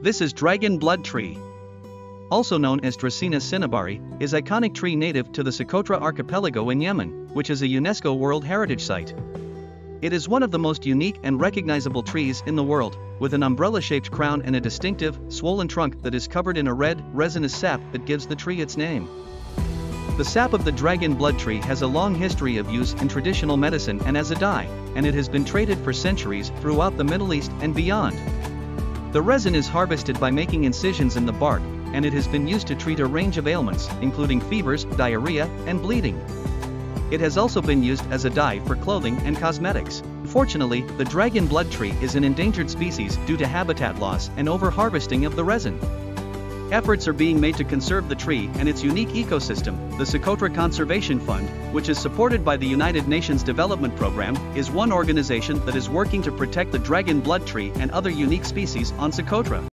This is dragon blood tree. Also known as Dracaena cinnabari, is iconic tree native to the Socotra archipelago in Yemen, which is a UNESCO World Heritage Site. It is one of the most unique and recognizable trees in the world, with an umbrella-shaped crown and a distinctive, swollen trunk that is covered in a red, resinous sap that gives the tree its name. The sap of the dragon blood tree has a long history of use in traditional medicine and as a dye, and it has been traded for centuries throughout the Middle East and beyond. The resin is harvested by making incisions in the bark, and it has been used to treat a range of ailments, including fevers, diarrhea, and bleeding. It has also been used as a dye for clothing and cosmetics. Fortunately, the dragon blood tree is an endangered species due to habitat loss and over-harvesting of the resin. Efforts are being made to conserve the tree and its unique ecosystem. The Socotra Conservation Fund, which is supported by the United Nations Development Program, is one organization that is working to protect the dragon blood tree and other unique species on Socotra.